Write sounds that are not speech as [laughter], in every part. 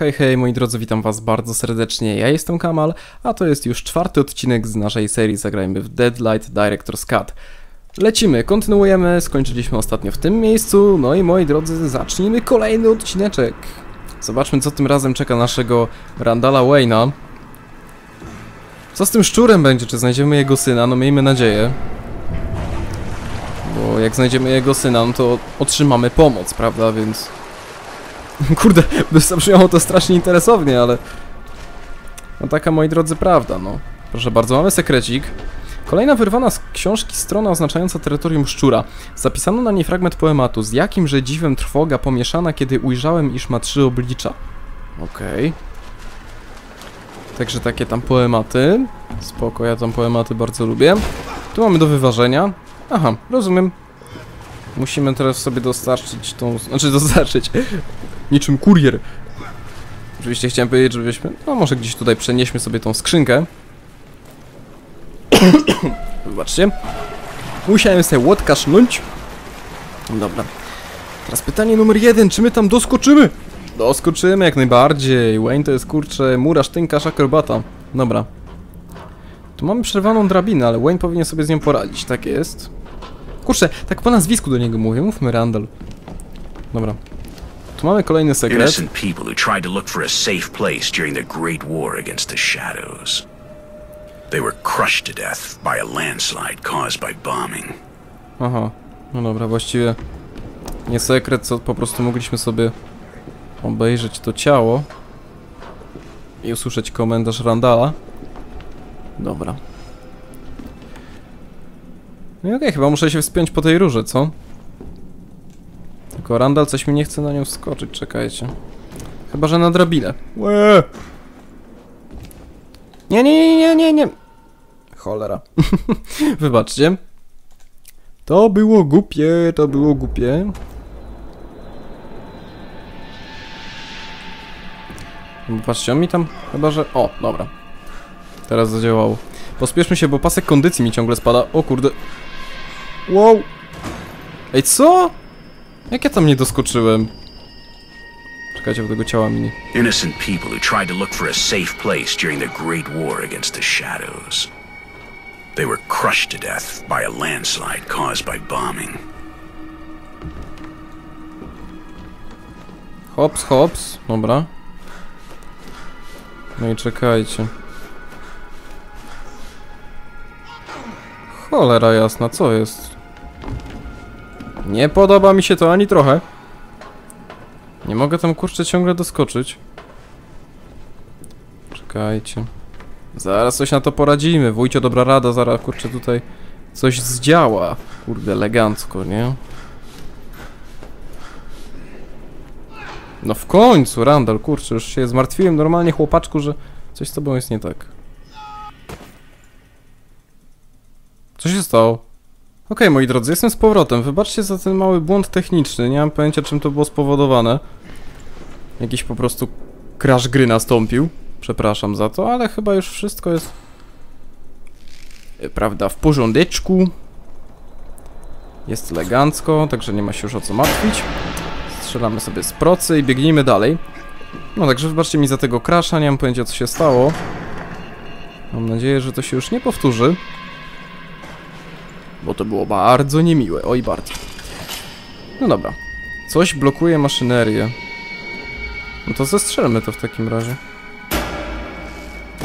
Hej, hej, moi drodzy, witam was bardzo serdecznie. Ja jestem Kamal, a to jest już czwarty odcinek z naszej serii Zagrajmy w Deadlight Director's Cut. Lecimy, kontynuujemy, skończyliśmy ostatnio w tym miejscu, no i moi drodzy, zacznijmy kolejny odcineczek. Zobaczmy, co tym razem czeka naszego Randala Wayna. Co z tym szczurem będzie? Czy znajdziemy jego syna? No miejmy nadzieję. Bo jak znajdziemy jego syna, no to otrzymamy pomoc, prawda? Więc... [laughs] Kurde, zabrzmiało to strasznie interesownie, ale... No taka, moi drodzy, prawda, no. Proszę bardzo, mamy sekrecik. Kolejna wyrwana z książki strona oznaczająca terytorium szczura. Zapisano na niej fragment poematu. Z jakimże dziwem trwoga pomieszana, kiedy ujrzałem, iż ma trzy oblicza. Okej. Także takie tam poematy. Spoko, ja tam poematy bardzo lubię. Tu mamy do wyważenia. Aha, rozumiem. Musimy teraz sobie dostarczyć tą... Znaczy dostarczyć. Niczym kurier. Oczywiście chciałem powiedzieć, żebyśmy... No może gdzieś tutaj przenieśmy sobie tą skrzynkę. [coughs] Zobaczcie. Musiałem sobie łódka sznąć. Dobra. Teraz pytanie numer jeden. Czy my tam doskoczymy? Doskoczymy jak najbardziej. Wayne to jest kurczę murarz, tynkarz, akrobata. Dobra. Tu mamy przerwaną drabinę, ale Wayne powinien sobie z nią poradzić. Tak jest. Kurczę, tak po nazwisku do niego mówię. Mówmy Randall. Dobra. Tu mamy kolejny sekret. Innocent people who tried to look for a safe place during the Great War against the Shadows. They were crushed to death by a landslide caused by bombing. Aha, no dobra, właściwie nie sekret, co po prostu mogliśmy sobie obejrzeć to ciało i usłyszeć komentarz Randala. Dobra. No i okej, chyba muszę się wspiąć po tej rurze, co? Tylko Randall coś mi nie chce na nią wskoczyć, czekajcie. Chyba, że na drabinę. Nie, nie, nie, nie, nie. Cholera. [laughs] Wybaczcie. To było głupie, to było głupie. Patrzcie, on mi tam chyba, że... O, dobra. Teraz zadziałało. Pospieszmy się, bo pasek kondycji mi ciągle spada. O kurde. Wow. Ej, co? Jak ja tam nie doskoczyłem? Czekajcie, bo tego ciała mi nie... Innocent people who tried to look for a safe place during the Great War against the Shadows. They were crushed to death by a landslide caused by bombing. Hops, hops. Dobra. No i czekajcie. Cholera jasna, co jest? Nie podoba mi się to ani trochę. Nie mogę tam kurczę ciągle doskoczyć. Czekajcie. Zaraz coś na to poradzimy. Wójcio, dobra rada, zaraz kurczę tutaj coś zdziała. Kurde, elegancko, nie? No w końcu, Randall, kurczę, już się zmartwiłem normalnie chłopaczku, że coś z tobą jest nie tak. Co się stało? Okej, moi drodzy, jestem z powrotem. Wybaczcie za ten mały błąd techniczny. Nie mam pojęcia, czym to było spowodowane. Jakiś po prostu crash gry nastąpił. Przepraszam za to, ale chyba już wszystko jest... e, Prawda, w porządeczku. Jest elegancko, także nie ma się już o co martwić. Strzelamy sobie z procy i biegnijmy dalej. No także wybaczcie mi za tego crasha, nie mam pojęcia co się stało. Mam nadzieję, że to się już nie powtórzy. Bo to było bardzo niemiłe, oj bardzo. No dobra. Coś blokuje maszynerię. No to zestrzelmy to w takim razie.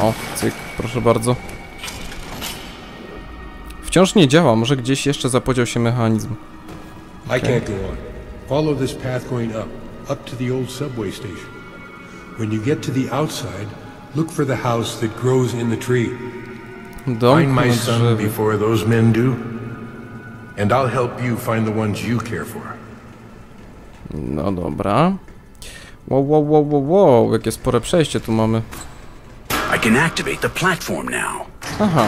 O, cyk, proszę bardzo. Wciąż nie działa, może gdzieś jeszcze zapodział się mechanizm. I can't go on. Follow this path going up, up to the old subway station. When you get to the outside, look for the house that grows in the tree. Dom Find my son before those men do, and I'll help you find the ones you care for. No dobra. Wow, wow, wow, wow, wow, jakie spore przejście tu mamy. I can activate the platform now. Aha,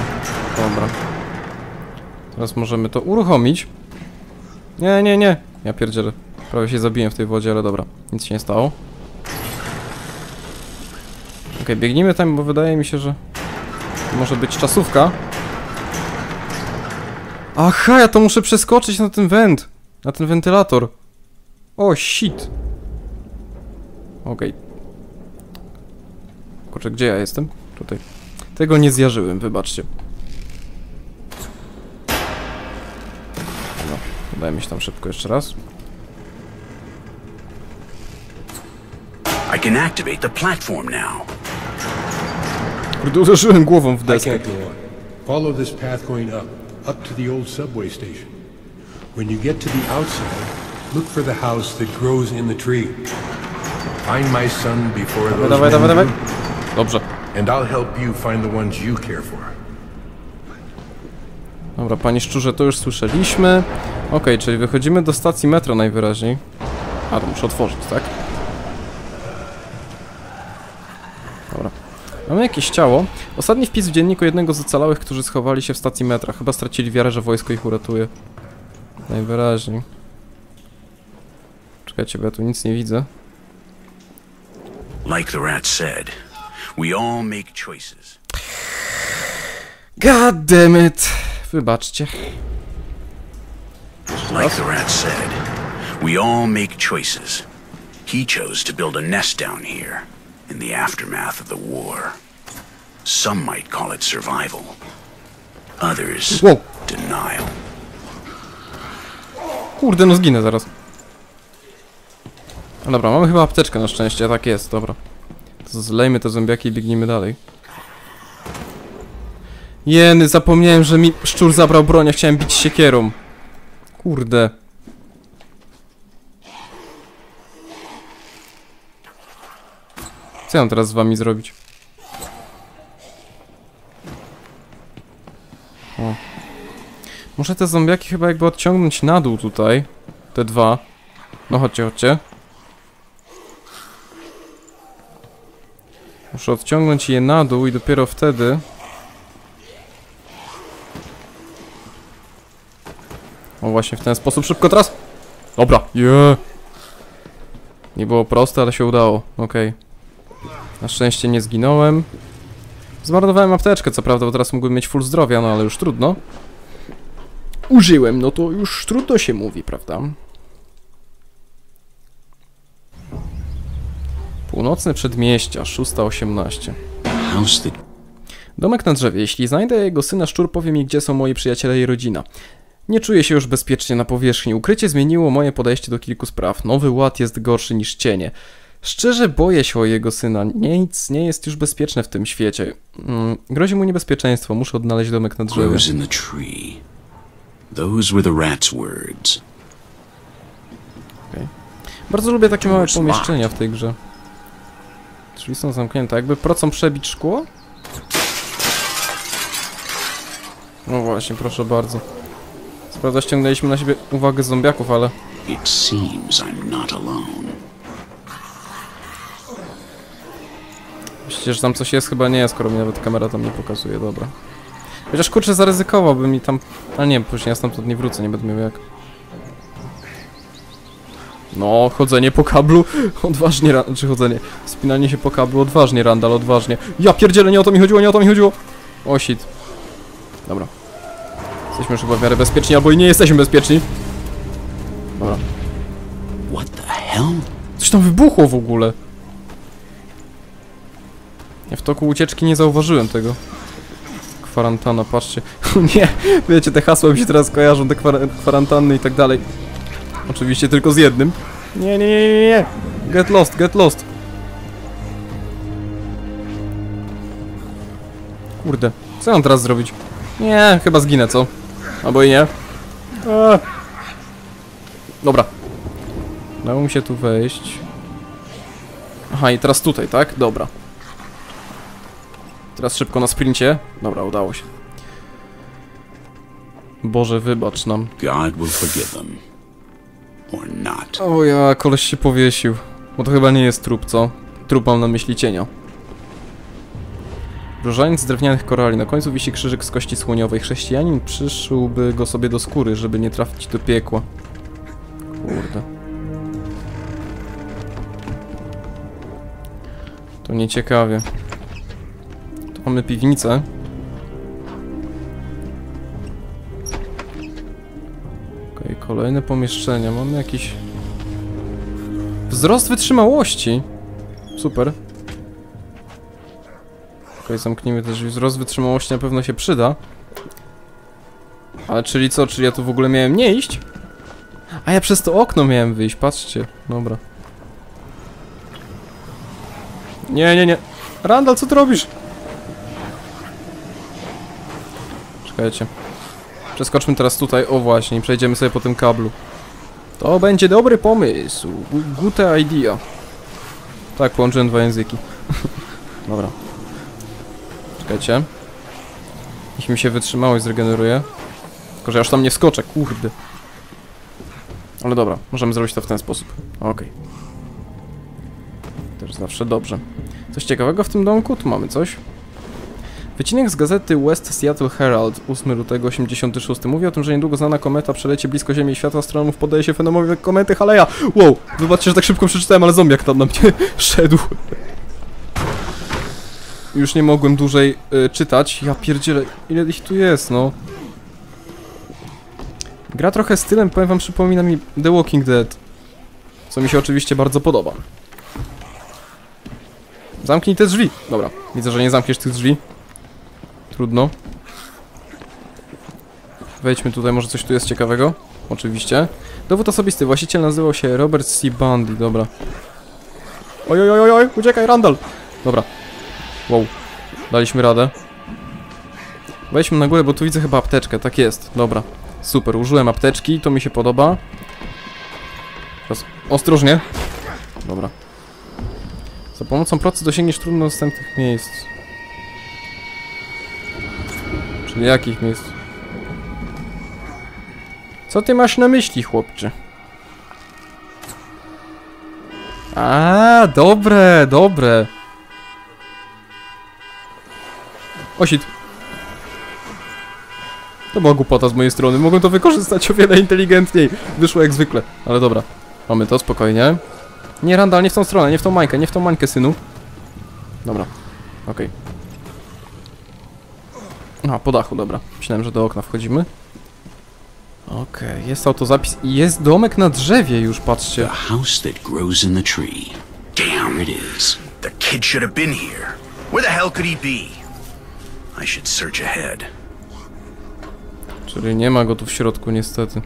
dobra. Teraz możemy to uruchomić. Nie, nie, nie. Ja pierdzielę. Prawie się zabiłem w tej wodzie, ale dobra. Nic się nie stało. Okej, biegnijmy tam, bo wydaje mi się, że może być czasówka. Aha, ja to muszę przeskoczyć na ten węd. Na ten wentylator. O, shit. Okej. Kurczę, gdzie ja jestem? Tutaj. Tego nie zjarzyłem, wybaczcie. No, dajmy się tam szybko jeszcze raz. I can activate the platform now. Kurde, uderzyłem głową w deskę. Follow this path going up, up to the old subway station. When you get to the outside, look for the house that grows in the tree. Find my son before those Dawaj, men dawaj, dawaj. Dobrze. and I'll help you find the ones you care for. Dobra, panie szczurze, to już słyszeliśmy. Okej, czyli wychodzimy do stacji metro najwyraźniej. A, to muszę otworzyć, tak? Mamy jakieś ciało. Ostatni wpis w dzienniku jednego z ocalałych, którzy schowali się w stacji metra. Chyba stracili wiarę, że wojsko ich uratuje. Najwyraźniej. Czekajcie, bo ja tu nic nie widzę. Like the rat said, we all make choices. God damn it! Wybaczcie. Like the rat said, we all make choices. He chose to build a nest down here in the aftermath of the war. Some might call it survival. Others, Wow. denial. Kurde, no zginę zaraz. No dobra, mamy chyba apteczkę na szczęście, tak jest, dobra. To zlejmy te zombiaki i biegnijmy dalej. Jeny, zapomniałem, że mi szczur zabrał broń, a chciałem bić siekierą. Kurde. Co ja mam teraz z wami zrobić? O. Muszę te zombiaki chyba jakby odciągnąć na dół tutaj. Te dwa. No chodźcie, chodźcie. Muszę odciągnąć je na dół i dopiero wtedy... O właśnie w ten sposób szybko teraz. Dobra, yeah. Nie było proste, ale się udało. Okej. Na szczęście nie zginąłem. Zmarnowałem apteczkę, co prawda, bo teraz mógłbym mieć full zdrowia, no ale już trudno. Użyłem, no to już trudno się mówi, prawda? Północne przedmieścia, 6.18. House that Domek na drzewie. Jeśli znajdę jego syna, szczur powie mi, gdzie są moi przyjaciele i rodzina. Nie czuję się już bezpiecznie na powierzchni. Ukrycie zmieniło moje podejście do kilku spraw. Nowy ład jest gorszy niż cienie. Szczerze boję się o jego syna. Nic nie jest już bezpieczne w tym świecie. Mm, grozi mu niebezpieczeństwo. Muszę odnaleźć domek na drzewie. words. Bardzo lubię takie małe pomieszczenia w tej grze. Drzwi są zamknięte. Jakby procą przebić szkło? No właśnie, proszę bardzo. Co prawda ściągnęliśmy na siebie uwagę zombiaków, ale... It seems I'm not alone. Że tam coś jest? Chyba nie, skoro mi nawet kamera tam nie pokazuje, dobra. Chociaż kurczę, zaryzykowałbym mi tam... A nie, później ja stamtąd nie wrócę, nie będę miał jak. No, chodzenie po kablu, [laughs] odważnie, czy chodzenie, spinanie się po kablu, odważnie, Randall, odważnie. Ja pierdzielę, nie o to mi chodziło, nie o to mi chodziło. O shit. Dobra. Jesteśmy już chyba w miarę bezpieczni, albo i nie jesteśmy bezpieczni. Dobra. What the hell? Coś tam wybuchło w ogóle. Ja w toku ucieczki nie zauważyłem tego. Kwarantana, patrzcie. [laughs] nie, wiecie, te hasła mi się teraz kojarzą, te kwar kwarantanny i tak dalej. Oczywiście tylko z jednym. Nie, nie, nie, nie, nie. Get lost, get lost. Kurde, co mam teraz zrobić? Nie, chyba zginę, co? Albo i nie. Eee. Dobra. Dało mi się tu wejść. Aha, i teraz tutaj, tak? Dobra. Teraz szybko na sprincie. Dobra, udało się. Boże, wybacz nam. God will forgive them. Or not. O ja, koleś się powiesił. Bo to chyba nie jest trup, co? Trup mam na myśli cienia. Różaniec z drewnianych korali. Na końcu wisi krzyżyk z kości słoniowej. Chrześcijanin przyszyłby go sobie do skóry, żeby nie trafić do piekła. Kurde. To nieciekawie. Mamy piwnicę. Okej, kolejne pomieszczenia. Mamy jakiś... Wzrost wytrzymałości. Super. Okej, zamknijmy też. Wzrost wytrzymałości na pewno się przyda. Ale czyli co? Czyli ja tu w ogóle miałem nie iść? A ja przez to okno miałem wyjść, patrzcie. Dobra. Nie, nie, nie. Randall, co ty robisz? Czekajcie. Przeskoczmy teraz tutaj, o właśnie, przejdziemy sobie po tym kablu. To będzie dobry pomysł. Gu- Gute idea. Tak, połączyłem dwa języki. [laughs] Dobra. Czekajcie. Niech mi się wytrzymałość zregeneruje. Tylko, że już tam nie skoczę, kurde. Ale dobra, możemy zrobić to w ten sposób. Okej. Też zawsze dobrze. Coś ciekawego w tym domku? Tu mamy coś. Wycinek z gazety West Seattle Herald 8 lutego 86 mówi o tym, że niedługo znana kometa przeleci blisko Ziemi i światła astronomów podaje się fenomowi komety Haleja. Wow, wybaczcie, że tak szybko przeczytałem, ale zombiak tam na mnie [laughs] szedł. Już nie mogłem dłużej y, czytać. Ja pierdzielę, ile ich tu jest, no. Gra trochę stylem, powiem wam, przypomina mi The Walking Dead. Co mi się oczywiście bardzo podoba. Zamknij te drzwi. Dobra, widzę, że nie zamkniesz tych drzwi. Trudno. Wejdźmy tutaj, może coś tu jest ciekawego. Oczywiście. Dowód osobisty. Właściciel nazywał się Robert C. Bundy. Dobra. Oj, oj, oj, oj, uciekaj, Randall. Dobra. Wow. Daliśmy radę. Wejdźmy na górę, bo tu widzę chyba apteczkę. Tak jest. Dobra. Super, użyłem apteczki, to mi się podoba. Teraz ostrożnie. Dobra. Za pomocą procy dosięgniesz trudno dostępnych miejsc. Jakich miejsc? Co ty masz na myśli, chłopcze? A, dobre, dobre. Osit. To była głupota z mojej strony. Mogłem to wykorzystać o wiele inteligentniej. Wyszło jak zwykle. Ale dobra. Mamy to, spokojnie. Nie, Randall, nie w tą stronę, nie w tą mańkę, nie w tą mańkę, synu. Dobra. Okej. A, po dachu, dobra. Myślałem, że do okna wchodzimy. Okej, jest autozapis jest domek na drzewie już, patrzcie. The house that grows in the tree. Damn. It is. The kid should have been here. Where the hell could he be? I should search ahead. Czyli nie ma go tu w środku, niestety.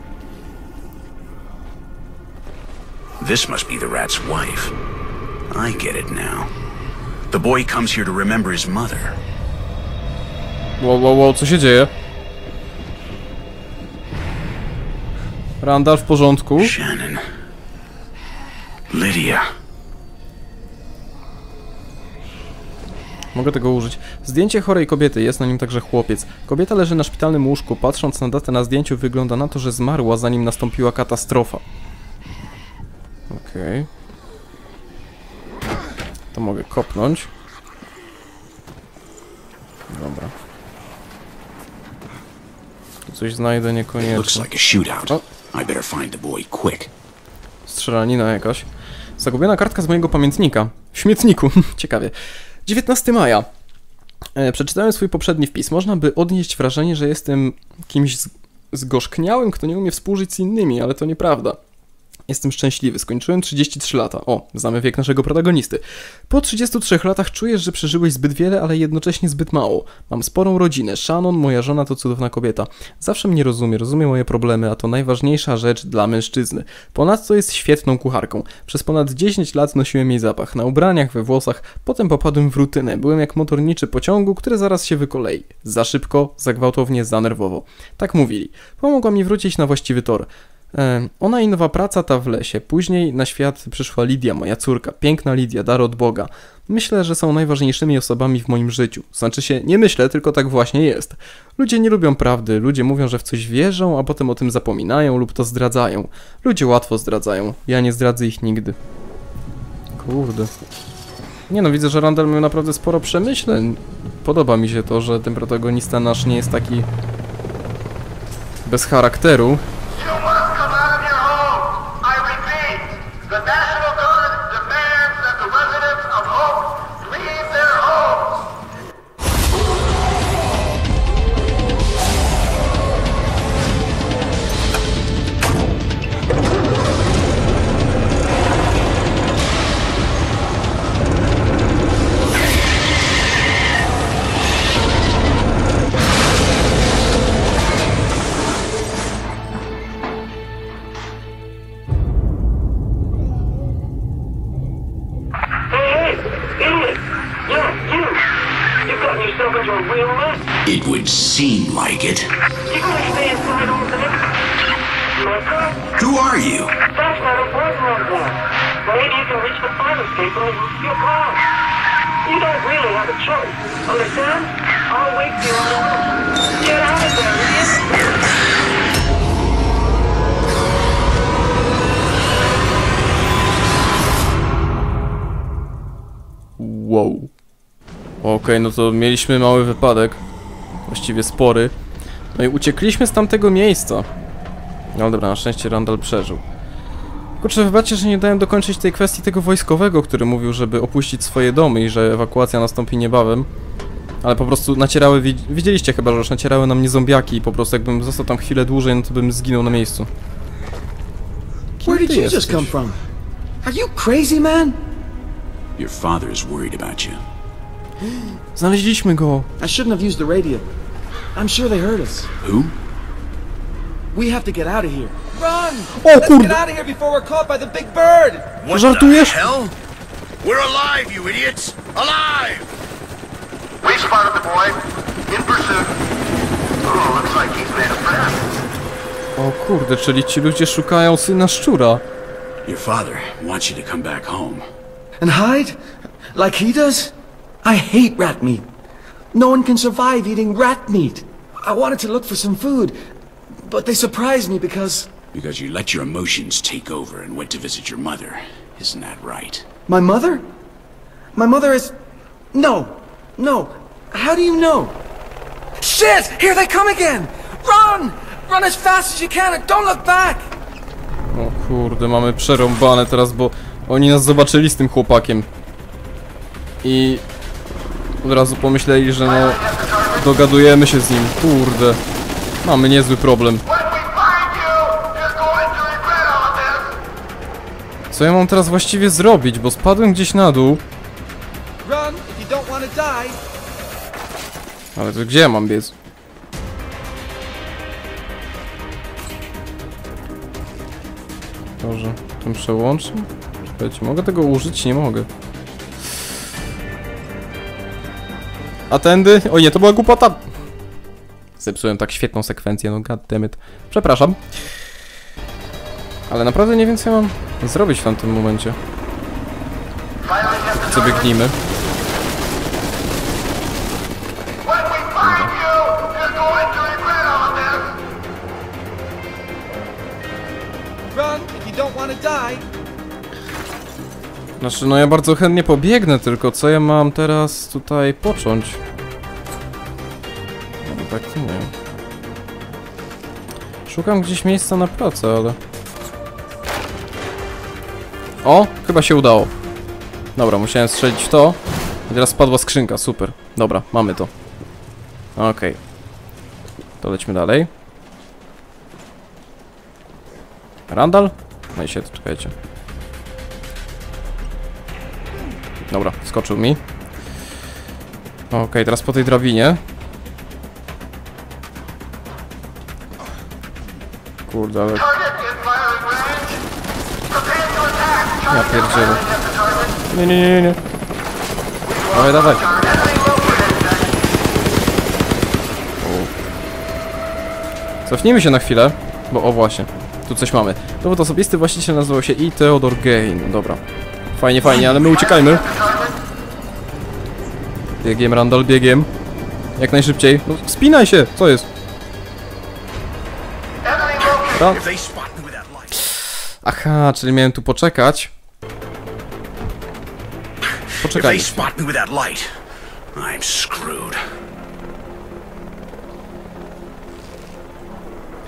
This must be the rat's wife. I get it now. The boy comes here to remember his mother. Wow, wow, wow, co się dzieje? Randall w porządku. Shannon. Lydia. Mogę tego użyć. Zdjęcie chorej kobiety, jest na nim także chłopiec. Kobieta leży na szpitalnym łóżku. Patrząc na datę na zdjęciu, wygląda na to, że zmarła zanim nastąpiła katastrofa. Okej. To mogę kopnąć. Dobra. Coś znajdę niekoniecznie. Strzelanina jakaś. Zagubiona kartka z mojego pamiętnika. W śmietniku. [laughs] Ciekawie. 19 maja. E, przeczytałem swój poprzedni wpis. Można by odnieść wrażenie, że jestem kimś zgorzkniałym, kto nie umie współżyć z innymi, ale to nieprawda. Jestem szczęśliwy. Skończyłem 33 lata. O, znamy wiek naszego protagonisty. Po 33 latach czujesz, że przeżyłeś zbyt wiele, ale jednocześnie zbyt mało. Mam sporą rodzinę. Shannon, moja żona, to cudowna kobieta. Zawsze mnie rozumie, rozumie moje problemy, a to najważniejsza rzecz dla mężczyzny. Ponadto jest świetną kucharką. Przez ponad 10 lat nosiłem jej zapach. Na ubraniach, we włosach. Potem popadłem w rutynę. Byłem jak motorniczy pociągu, który zaraz się wykolei. Za szybko, za gwałtownie, za nerwowo. Tak mówili. Pomogła mi wrócić na właściwy tor. E, Ona i nowa praca ta w lesie. Później na świat przyszła Lidia, moja córka. Piękna Lidia, dar od Boga. Myślę, że są najważniejszymi osobami w moim życiu. Znaczy się, nie myślę, tylko tak właśnie jest. Ludzie nie lubią prawdy, ludzie mówią, że w coś wierzą, a potem o tym zapominają lub to zdradzają. Ludzie łatwo zdradzają. Ja nie zdradzę ich nigdy. Kurde. Nie no, widzę, że Randall miał naprawdę sporo przemyśleń. Podoba mi się to, że ten protagonista nasz nie jest taki bez charakteru. Those are real lists. It would seem like it. You gonna stay inside all day? Who are you? That's not important right now. Maybe you can reach the fire escape and you'll car. You don't really have a choice. Understand? I'll wait for you on the roof. Get out of there, idiot! Wow. Okej, no to mieliśmy mały wypadek. Właściwie spory. No i uciekliśmy z tamtego miejsca. No dobra, na szczęście Randall przeżył. Kurczę, wybaczcie, że nie dałem dokończyć tej kwestii tego wojskowego, który mówił, żeby opuścić swoje domy i że ewakuacja nastąpi niebawem. Ale po prostu nacierały, wi- widzieliście chyba, że już nacierały na mnie zombiaki i po prostu jakbym został tam chwilę dłużej, no to bym zginął na miejscu. Kim Where did ty you just jesteś? come from? Are you crazy, man? Your father is worried about you. Znaleźliśmy go! I shouldn't have used the radio. I'm sure they heard us. Who? We have to get out of here. Run! O Let's kurde! get out of here before we're caught by the big bird! What Żartujesz? the hell? We're alive, you idiots! Alive! We spotted the boy. In pursuit. Oh, looks like he's made a friend. O kurde, czyli ci ludzie szukają syna szczura. Your father wants you to come back home. And hide? Like he does? I hate rat meat. No one can survive eating rat meat. I wanted to look for some food, but they surprised me because Because you let your emotions take over and went to visit your mother. Isn't that right? my mother? My mother is. No, no. How do you know? Shit! Here they come again! Run! Run as fast as you can and don't look back! O kurde, mamy przerąbane teraz, bo oni nas zobaczyli z tym chłopakiem. I od razu pomyśleli, że no dogadujemy się z nim. Kurde. Mamy niezły problem. Co ja mam teraz właściwie zrobić, bo spadłem gdzieś na dół. Ale to gdzie ja mam biec? Dobrze, ten przełącznik? Czekajcie, mogę tego użyć? Nie mogę. A tędy? O nie, to była głupota! Zepsułem tak świetną sekwencję, no goddammit. Przepraszam. Ale naprawdę nie wiem co ja mam zrobić w tamtym momencie. Co biegnijmy. Znaczy, no ja bardzo chętnie pobiegnę, tylko co ja mam teraz tutaj począć? No tak nie. Szukam gdzieś miejsca na pracę, ale... O! Chyba się udało. Dobra, musiałem strzelić w to. I teraz spadła skrzynka, super. Dobra, mamy to. Okej. To lećmy dalej. Randall? No i się, czekajcie. Dobra, skoczył mi. Okej, teraz po tej drabinie. Kurde, ale... Ja pierdzielę. Nie, nie, nie, nie. Dawaj, dawaj. Cofnijmy się na chwilę, bo o właśnie, tu coś mamy. Dowód osobisty właściciel nazywał się i Theodor Gain. Dobra. Fajnie, fajnie, ale my uciekajmy. Biegiem, Randall, biegiem. Jak najszybciej. No, spinaj się! Co jest? Light, Aha, czyli miałem tu poczekać. Poczekaj.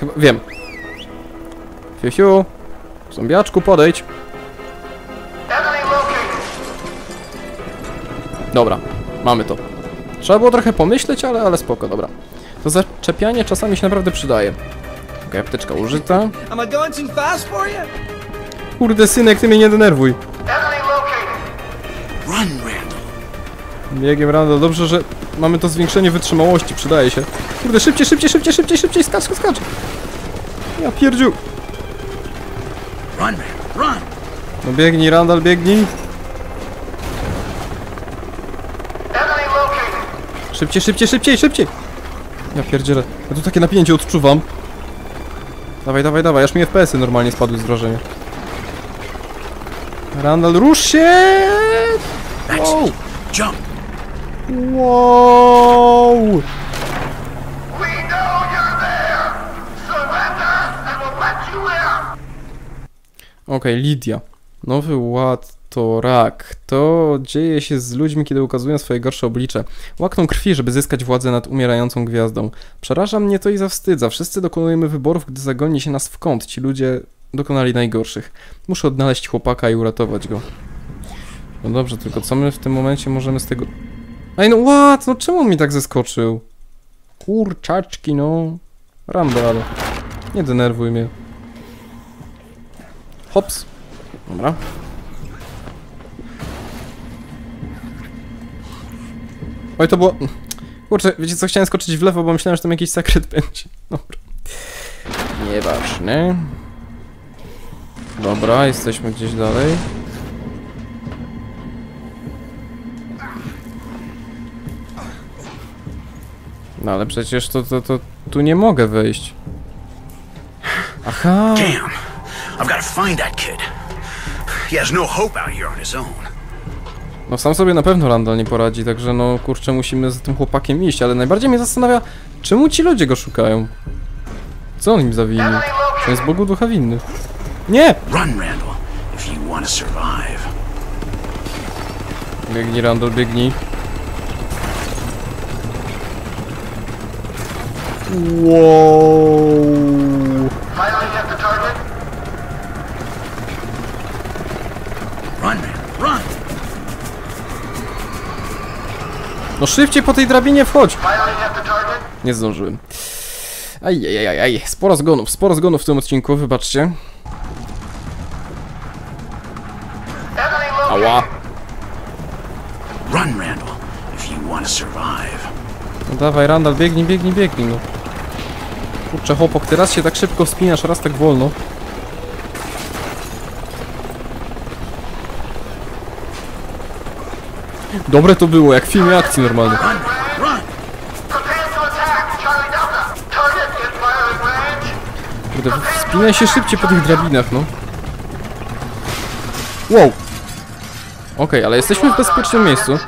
Chyba wiem. Fiu, fiu. Zombiaczku, podejdź. Dobra, mamy to. Trzeba było trochę pomyśleć, ale, ale spoko, dobra. To zaczepianie czasami się naprawdę przydaje. Okej, apteczka użyta. Kurde, synek, ty mnie nie denerwuj. Biegiem Randall, dobrze, że mamy to zwiększenie wytrzymałości, przydaje się. Kurde, szybciej, szybciej, szybciej, szybciej, szybciej, skacz, skacz. Ja pierdziu. Run, Randall, run. No biegnij, Randall, biegnij. Szybciej, szybciej, szybciej, szybciej! Ja pierdzielę. Ja tu takie napięcie odczuwam. Dawaj, dawaj, dawaj, aż mi FPS-y normalnie spadły z wrażenia. Randall, rusz się! Wow! Jump. Wow! Okej, Lidia. Nowy ład to rak. To dzieje się z ludźmi, kiedy ukazują swoje gorsze oblicze. Łakną krwi, żeby zyskać władzę nad umierającą gwiazdą. Przeraża mnie to i zawstydza. Wszyscy dokonujemy wyborów, gdy zagoni się nas w kąt. Ci ludzie dokonali najgorszych. Muszę odnaleźć chłopaka i uratować go. No dobrze, tylko co my w tym momencie możemy z tego... Ej, no what? No czemu on mi tak zeskoczył? Kurczaczki, no. Randall. Nie denerwuj mnie. Hops. Dobra. Oj, to było... Kurczę, wiecie co, chciałem skoczyć w lewo, bo myślałem, że tam jakiś sekret będzie. Dobra. Nieważne. Dobra, jesteśmy gdzieś dalej. No ale przecież to, to, to... Tu nie mogę wejść. Aha! Damn. I've got find that kid. He has no hope out here on his own. No sam sobie na pewno Randall nie poradzi, także no kurczę musimy za tym chłopakiem iść, ale najbardziej mnie zastanawia, czemu ci ludzie go szukają? Co on im zawinił? To jest Bogu ducha winny. Nie! Run, Randall, if you want to survive. Biegnij Randall, biegnij. Wow. No szybciej po tej drabinie wchodź! Nie zdążyłem. Ajajajaj, sporo zgonów, sporo zgonów w tym odcinku, wybaczcie. Ała. Run, Randall, if you want to survive. No dawaj, Randall, biegnij, biegnij, biegnij, no. Kurczę, chłopak, ty raz się tak szybko wspinasz, raz tak wolno. Dobre to było, jak w filmie akcji normalnie. Kurde, wspinaj się szybciej po tych drabinach, no. Wow. Okej, ale jesteśmy w bezpiecznym miejscu.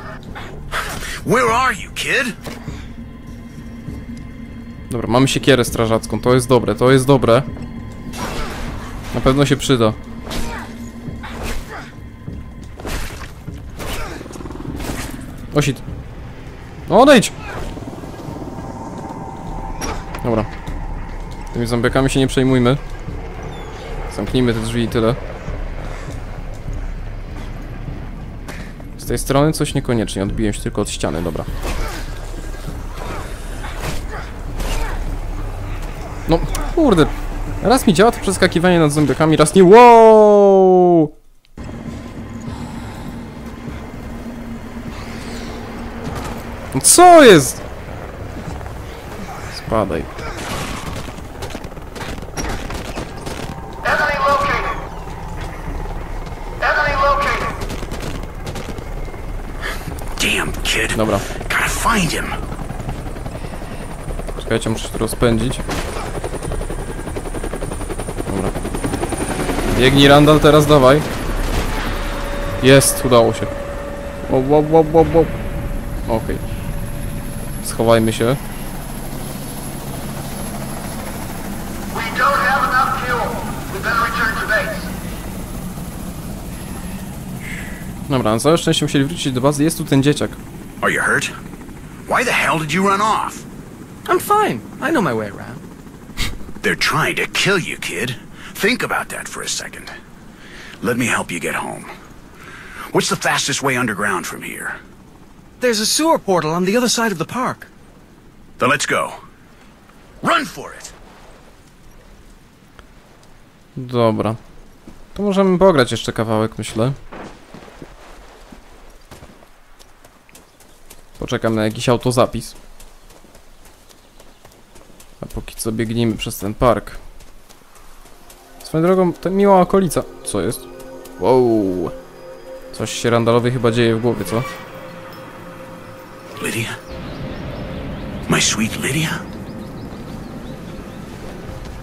Dobra, mamy siekierę strażacką, to jest dobre, to jest dobre. Na pewno się przyda. O. No odejdź! Dobra. Tymi zombiakami się nie przejmujmy. Zamknijmy te drzwi i tyle. Z tej strony coś niekoniecznie, odbiłem się tylko od ściany, dobra. No, kurde. Raz mi działa to przeskakiwanie nad zombiakami, raz nie. Wow! Co jest? Spadaj. Dobra, czekajcie, muszę to rozpędzić. Dobra. Biegnij, Randall, teraz dawaj. Jest, udało się. Wow, wow, wow, wow, wow. Okej. To base. Dobra, na całe szczęście musieli wrócić do bazy. Jest tu ten dzieciak. Are you hurt? Why the hell did you run off? I'm fine. I know my way around. [laughs] They're trying to kill you, kid. Think about that for a second. Let me help you get home. What's the fastest way underground from here? There's a sewer portal on the other side of the park. Then let's go. Run for it! Dobra. To możemy pograć jeszcze kawałek, myślę. Poczekam na jakiś autozapis. A póki co biegnijmy przez ten park. Swoją drogą, ta miła okolica. Co jest? Wow. Coś się Randalowi chyba dzieje w głowie, co? Lydia? My sweet Lydia?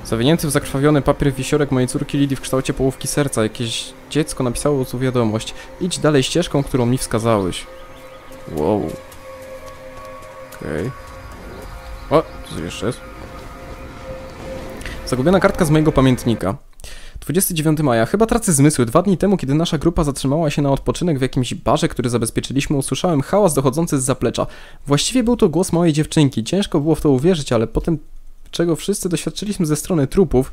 Zawinięty w zakrwawiony papier wisiorek mojej córki Lidii w kształcie połówki serca. Jakieś dziecko napisało tu wiadomość. Idź dalej ścieżką, którą mi wskazałeś. Wow. Okej. O, co jeszcze jest? Zagubiona kartka z mojego pamiętnika. 29 maja. Chyba tracę zmysły. Dwa dni temu, kiedy nasza grupa zatrzymała się na odpoczynek w jakimś barze, który zabezpieczyliśmy, usłyszałem hałas dochodzący z zaplecza. Właściwie był to głos małej dziewczynki. Ciężko było w to uwierzyć, ale potem, czego wszyscy doświadczyliśmy ze strony trupów,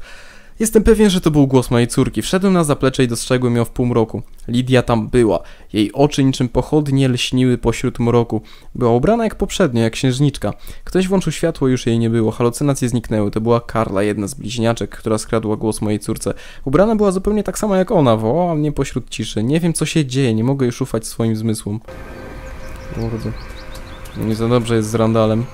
jestem pewien, że to był głos mojej córki. Wszedłem na zaplecze i dostrzegłem ją w półmroku. Lidia tam była. Jej oczy niczym pochodnie lśniły pośród mroku. Była ubrana jak poprzednio, jak księżniczka. Ktoś włączył światło, już jej nie było. Halucynacje zniknęły. To była Karla, jedna z bliźniaczek, która skradła głos mojej córce. Ubrana była zupełnie tak samo jak ona. Wołała mnie pośród ciszy. Nie wiem, co się dzieje. Nie mogę już ufać swoim zmysłom. Kurde. Nie za dobrze jest z Randalem.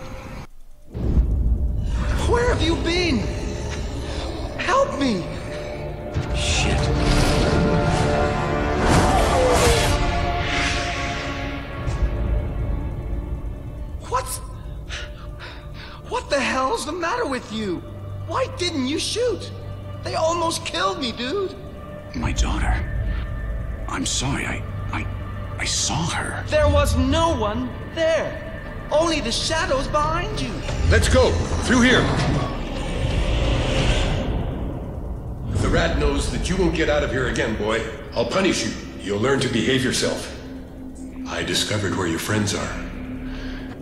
The the matter with you? Why didn't you shoot? They almost killed me, dude. My daughter. I'm sorry, I. I. I saw her. There was no one there. Only the shadows behind you. Let's go! Through here! The rat knows that you won't get out of here again, boy, I'll punish you. You'll learn to behave yourself. I discovered where your friends are.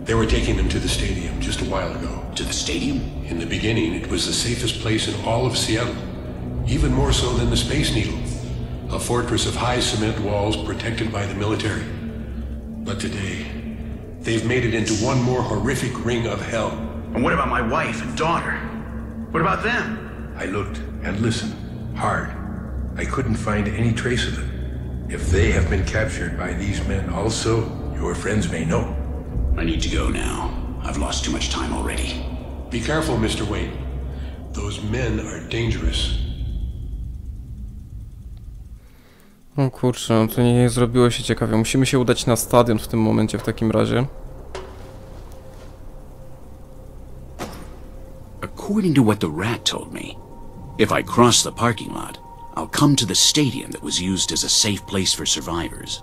They were taking them to the stadium just a while ago. To the stadium? In the beginning, it was the safest place in all of Seattle. Even more so than the Space Needle. A fortress of high cement walls protected by the military. But today, they've made it into one more horrific ring of hell. And what about my wife and daughter? What about them? I looked and listened hard. I couldn't find any trace of them. If they have been captured by these men also, your friends may know. I need to go now. I've lost too much time already. Be careful, Mr. Wayne. Those men are dangerous. O kurczę, no to nie zrobiło się ciekawie. Musimy się udać na stadion w tym momencie w takim razie. According to what the rat told me, if I cross the parking lot, I'll come to the stadium that was used as a safe place for survivors.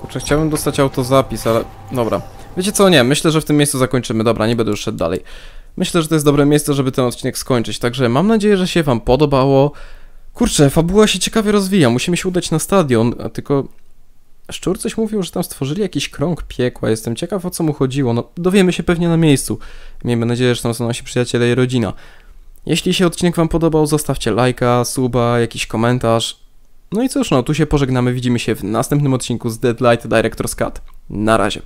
Kurczę, chciałbym dostać autozapis, ale... Dobra. Wiecie co, nie, myślę, że w tym miejscu zakończymy. Dobra, nie będę już szedł dalej. Myślę, że to jest dobre miejsce, żeby ten odcinek skończyć, także mam nadzieję, że się wam podobało. Kurczę, fabuła się ciekawie rozwija, musimy się udać na stadion, a tylko... Szczur coś mówił, że tam stworzyli jakiś krąg piekła, jestem ciekaw o co mu chodziło, no dowiemy się pewnie na miejscu. Miejmy nadzieję, że tam są nasi przyjaciele i rodzina. Jeśli się odcinek wam podobał, zostawcie lajka, suba, jakiś komentarz. No i cóż, no tu się pożegnamy, widzimy się w następnym odcinku z Deadlight Director's Cut. Na razie.